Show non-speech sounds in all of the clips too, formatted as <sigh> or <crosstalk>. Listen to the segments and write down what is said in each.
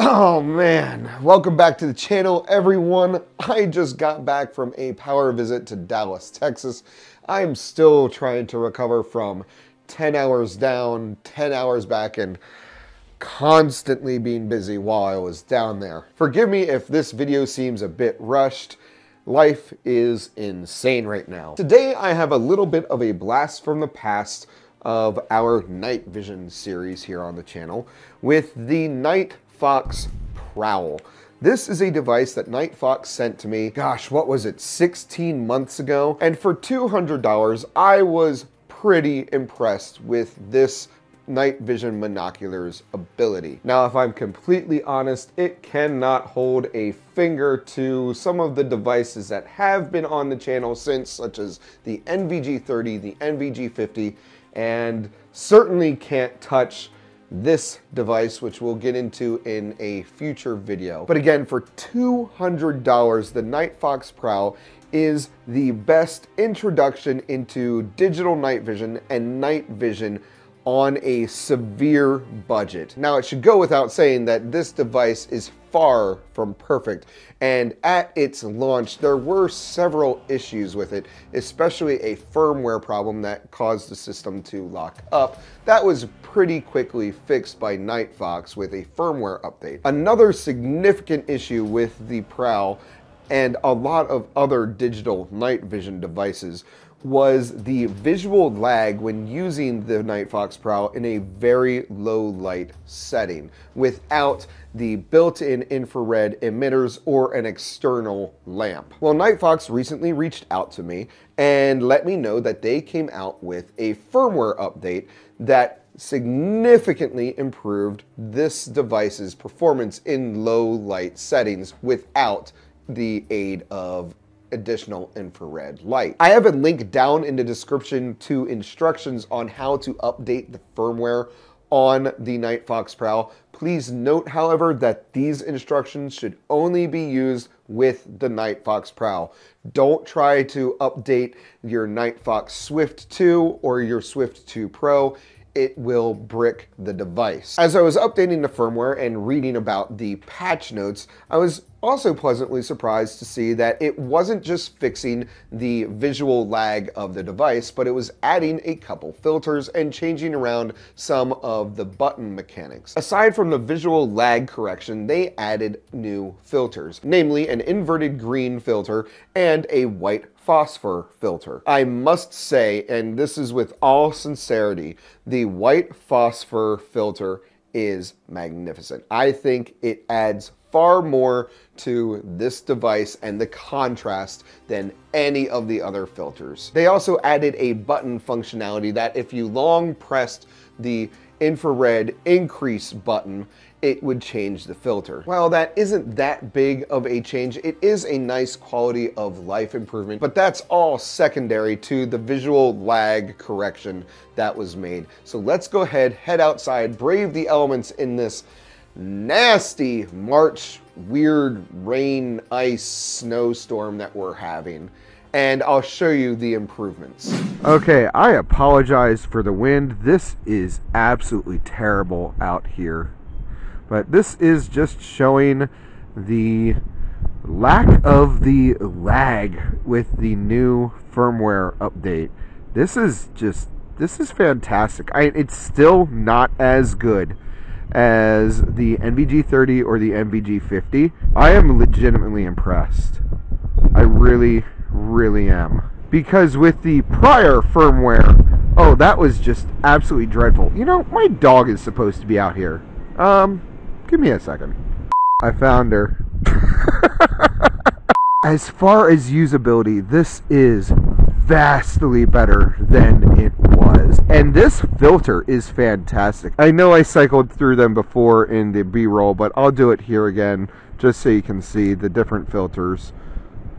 Oh man, welcome back to the channel everyone. I just got back from a power visit to Dallas, Texas. I'm still trying to recover from 10 hours down, 10 hours back, and constantly being busy while I was down there. Forgive me if this video seems a bit rushed. Life is insane right now. Today I have a little bit of a blast from the past of our night vision series here on the channel with the Night Fox Prowl. This is a device that Night Fox sent to me, gosh, what was it, 16 months ago? And for $200, I was pretty impressed with this night vision monoculars ability. Now, if I'm completely honest, it cannot hold a finger to some of the devices that have been on the channel since, such as the NVG30, the NVG50, and certainly can't touch this device, which we'll get into in a future video. But again, for $200, the Night Fox Prowl is the best introduction into digital night vision and night vision on a severe budget. Now, it should go without saying that this device is far from perfect, and at its launch, there were several issues with it, especially a firmware problem that caused the system to lock up. That was pretty quickly fixed by Nightfox with a firmware update. Another significant issue with the Prowl and a lot of other digital night vision devices was the visual lag when using the Night Fox Prowl in a very low light setting without the built-in infrared emitters or an external lamp. Well, Night Fox recently reached out to me and let me know that they came out with a firmware update that significantly improved this device's performance in low light settings without the aid of additional infrared light. I have a link down in the description to instructions on how to update the firmware on the Night Fox Prowl. Please note, however, that these instructions should only be used with the Night Fox Prowl. Don't try to update your Night Fox Swift 2 or your Swift 2 Pro it will brick the device. As I was updating the firmware and reading about the patch notes, I was also pleasantly surprised to see that it wasn't just fixing the visual lag of the device, but it was adding a couple filters and changing around some of the button mechanics. Aside from the visual lag correction, they added new filters, namely an inverted green filter and a white phosphor filter. I must say, and this is with all sincerity, the white phosphor filter is magnificent. I think it adds far more to this device and the contrast than any of the other filters. They also added a button functionality that if you long pressed the infrared increase button, it would change the filter. While that isn't that big of a change, it is a nice quality of life improvement, but that's all secondary to the visual lag correction that was made. So let's go ahead, head outside, brave the elements in this nasty March weird rain, ice, snowstorm that we're having. And I'll show you the improvements. Okay, I apologize for the wind. This is absolutely terrible out here. But this is just showing the lack of the lag with the new firmware update. This is just, this is fantastic. I, it's still not as good as the NVG30 or the NVG50, I am legitimately impressed. I really, really am. Because with the prior firmware, oh, that was just absolutely dreadful. You know, my dog is supposed to be out here. Um, give me a second. I found her. <laughs> as far as usability, this is vastly better than it was. And this filter is fantastic. I know I cycled through them before in the B-roll, but I'll do it here again just so you can see the different filters.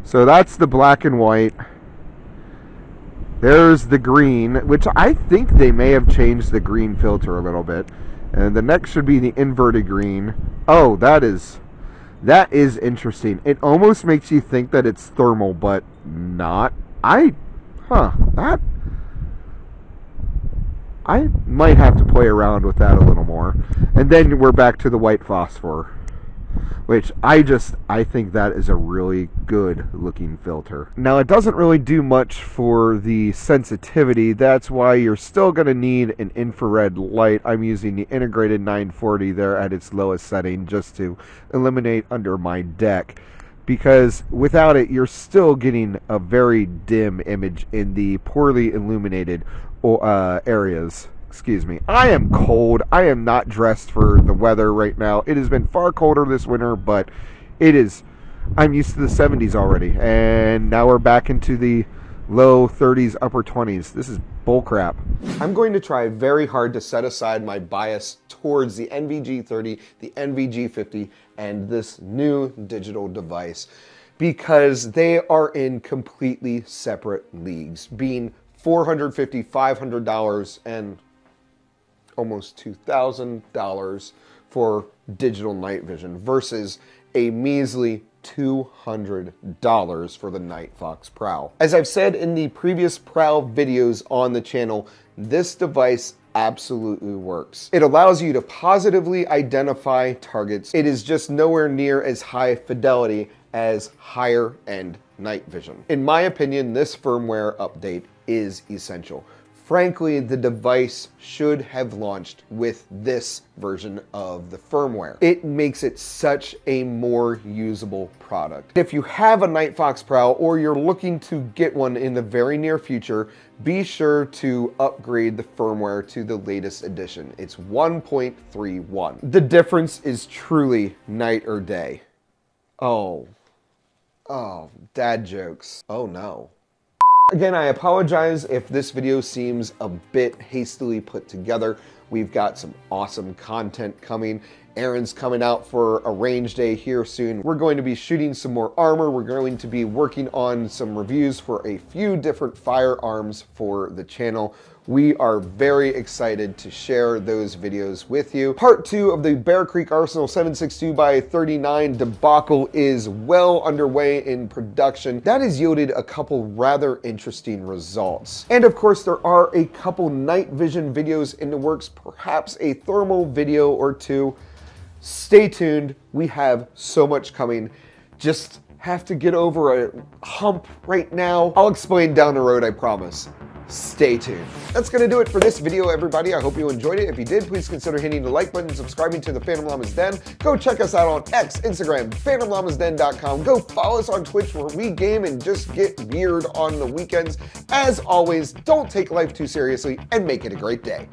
So that's the black and white. There's the green, which I think they may have changed the green filter a little bit. And the next should be the inverted green. Oh, that is that is interesting. It almost makes you think that it's thermal, but not. I huh, that I might have to play around with that a little more. And then we're back to the white phosphor. which I just I think that is a really good looking filter. Now it doesn't really do much for the sensitivity. That's why you're still going to need an infrared light. I'm using the integrated 940 there at its lowest setting just to eliminate under my deck because without it you're still getting a very dim image in the poorly illuminated uh, areas excuse me. I am cold. I am not dressed for the weather right now. It has been far colder this winter, but it is. I'm used to the 70s already, and now we're back into the low 30s, upper 20s. This is bullcrap. I'm going to try very hard to set aside my bias towards the NVG30, the NVG50, and this new digital device because they are in completely separate leagues, being $450, $500, and almost $2,000 for digital night vision versus a measly $200 for the Night Fox Prowl. As I've said in the previous Prowl videos on the channel, this device absolutely works. It allows you to positively identify targets. It is just nowhere near as high fidelity as higher end night vision. In my opinion, this firmware update is essential. Frankly, the device should have launched with this version of the firmware. It makes it such a more usable product. If you have a Night Fox Prowl or you're looking to get one in the very near future, be sure to upgrade the firmware to the latest edition. It's 1.31. The difference is truly night or day. Oh. Oh, dad jokes. Oh no. Again, I apologize if this video seems a bit hastily put together. We've got some awesome content coming. Aaron's coming out for a range day here soon. We're going to be shooting some more armor. We're going to be working on some reviews for a few different firearms for the channel. We are very excited to share those videos with you. Part two of the Bear Creek Arsenal 762 by 39 debacle is well underway in production. That has yielded a couple rather interesting results. And of course, there are a couple night vision videos in the works, perhaps a thermal video or two. Stay tuned. We have so much coming. Just have to get over a hump right now. I'll explain down the road, I promise stay tuned. That's to do it for this video, everybody. I hope you enjoyed it. If you did, please consider hitting the like button, subscribing to the Phantom Llamas Den. Go check us out on X, Instagram, phantomllamasden.com. Go follow us on Twitch where we game and just get weird on the weekends. As always, don't take life too seriously and make it a great day.